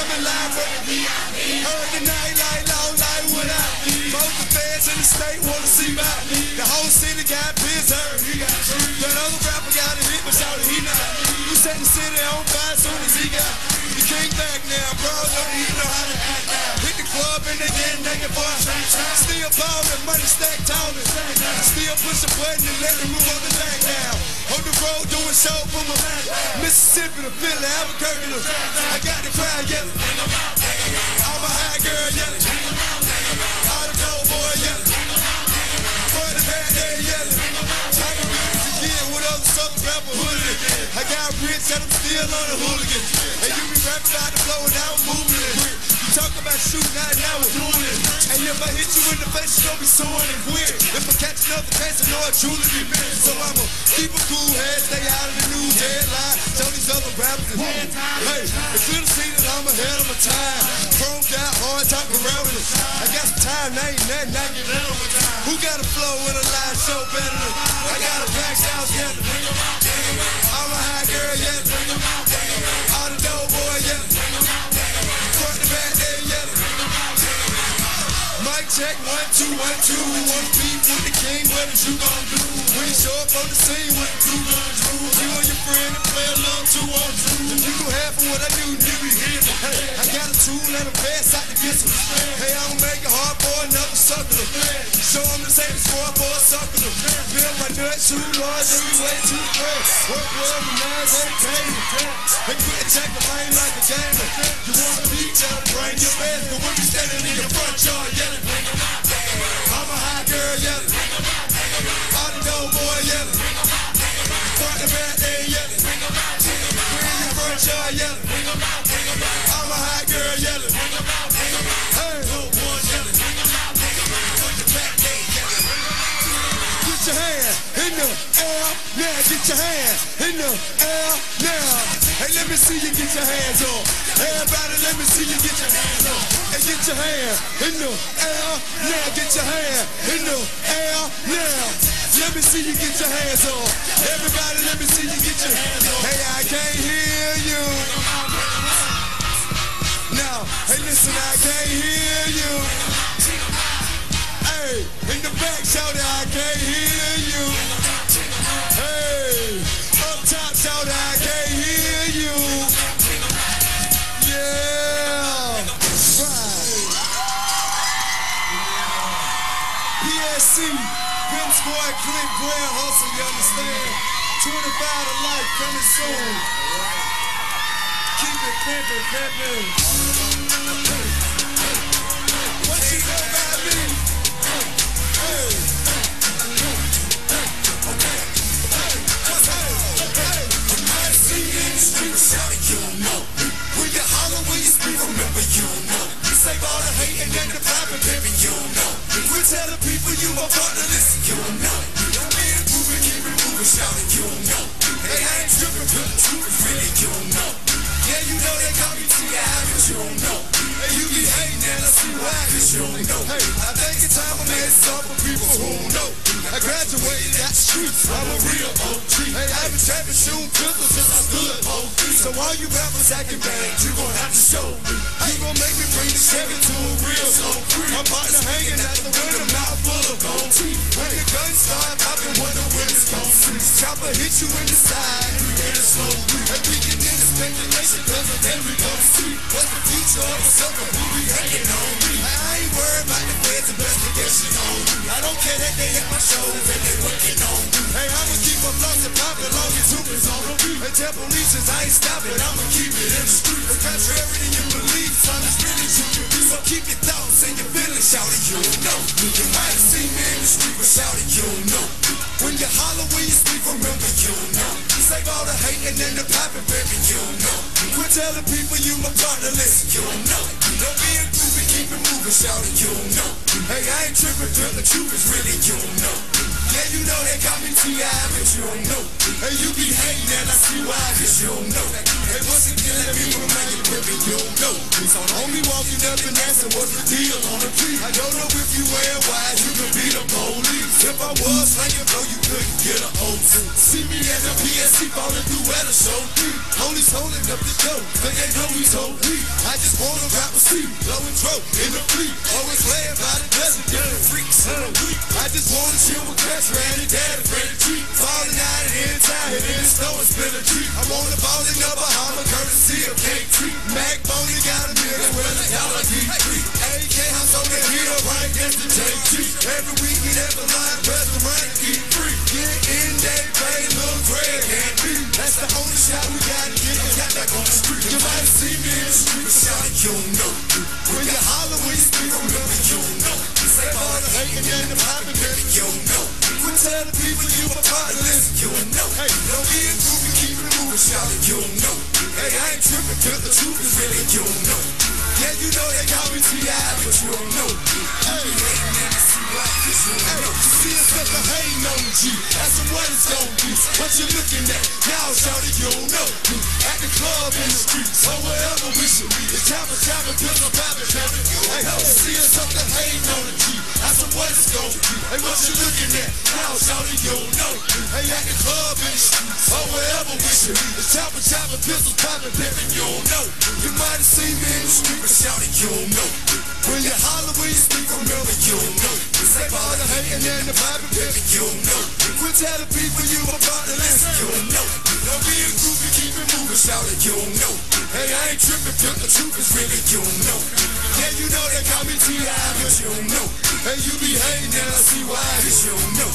coming live from the Heard the night like long light without Both the feds in the state wanna see my The whole city got pissed hurt. That other rapper got a hit, but shout he not. You set the city on fire soon as he got. He came back now, bro. Don't even know how to act now. Club and they get naked for Still ballin', money stacked tallin'. Still push a button and let the roof on the back now. On the road doing show from a Mississippi to Philly, Albuquerque to I got the crowd yelling. All my high girl yelling. All the dope boy yelling. For the bad day yelling. Got I'm still on hooligan. And you be rapping about the flow and now I'm moving it. You talk about shooting out now we're doing it. And if I hit you in the face, you gon' be sore and weird. If I catch another case, I know I truly be big. So I'ma keep a cool head, stay out of the news headline. Tell these other rappers, hey, they could've seen that I'm ahead of my time. Chromed out, hard talking it. I got some time, now ain't nothing. Who got a flow in a live show better than I got a back house yet. All check, one, two, one, two. One beat with the king, what is you gon' do? When you show up on the scene, what you gon' do? You and your friend and play a little two on two. If you do half of what I do, you be here. Hey, I got a tool and a pass out to get some. Hey, I don't make it hard for another sucker. Show them the same score for a sucker. Build my nuts too large, every way too fresh. Work well, the nines ain't came. They quit the lane like a gamer. You want to beat, tell your Get your hand in the air now. Hey, let me see you get your hands up. Everybody, let me see you get your hands up. Hey, get your hand in the air now. Get your hand in the air now. Let me see you get your hands up. Everybody, let me see you get your hands up. Hey, I can't hear you. Now, hey, listen, I can't hear you. Hey, in the back, shout I can't hear you. Squad, Clint Graham, Hustle, you understand? 25 to life coming soon. Keep it pimpin', pimpin'. What you know about me? Hey. You okay? Hey, I see the instinct so you know We're telling people you a partner, listen, you know. See cause you know. Hey, I think it's time I made some for people who know. I graduated the streets, I'm a real OG. Hey, I've been trapping, shooting pistols since I stood OG. So all you rappers acting bad, you gon' have to show me. You gon' make me bring the Chevy to a real so free. My partner hanging at the window, mouth full of gold teeth. When the guns start popping, wonder when it's gon' cease. Chopper hit you in the side, and it's slow. And we can get a speculation, cause then we gon' see what's the future of a sucker who be hanging on investigation on. I don't care that they at my shows and they working on me. Hey, I'ma keep my blocks and poppin' long as hoopers on the beat. And tell police I ain't stopping, I'ma keep it in the street. But contrary to your beliefs, I'm as real as you can be. So keep your thoughts and your feelings, shout it, you don't know. You might seen me in the street, but shout it, you don't know. When you holler, when you speak, remember, you know. Save all the hating and the popping, baby, you don't know. Quit telling people you my partner, listen, you don't know. Don't be a groupie, keep it moving, shout you don't know. Hey, I ain't tripping, girl, the truth is really, you don't know. Yeah, you know they got me T.I., but you don't know. Hey, you be hating and I see why, cause you don't know. Hey, once again, let me remind you, pimpin', you don't know. So homie walking up and asking what's the deal on the beat. I don't know if you wear wise, you could be the police. If I was slanging blow, you couldn't get hold. See me at the PSC falling through where the show. Holy's holding up the dough, but they know he's holy. I just wanna rap a seat, blowing throat in the fleet. Always laying by the dozen different freaks a week. I just wanna chill with Crash, Randy, Daddy, Freddy G. Falling out at any time, in the snow and spill a treat. I'm on the ball in the Bahama, courtesy of K3. Mac Boney got a million with a dollar deep. AK house on the hill, right next to JG. Every week we have a line, restaurant, you know. When you holler, when you speak, remember you know. Say all the hating and the popping, baby, you know. Quit telling people you a partner, listen, you don't know. Hey, don't be a groupie, keep it moving, shout it, you know. Hey, I ain't tripping, cause the truth is really, you know. Yeah, you know they call me T.I., but you don't know. Hey, you see us up the hating on the G. That's what it's gonna be. What you looking at? Now, shawty, you don't know. It's time to build a baby, baby. Hey, see us up the hating on the G. That's what it's gonna be. Hey, what you looking at? Now, shawty, you don't know. Hey, at the club, in the streets, or wherever we should be. It's for time to pistols popping, baby, you don't know. You might have seen me in the street, but shout you don't know. When you holler, when you speak, remember, you don't know. Say all the hating and the vibing, baby, you don't know. Quit telling people you a part of this, you don't know. Don't be a shout it, you don't know. Hey, I ain't tripping, pimp, the truth is really, you don't know. Yeah, you know they call me T.I., but you don't know. Hey, you be hating and I see why, cause you don't know.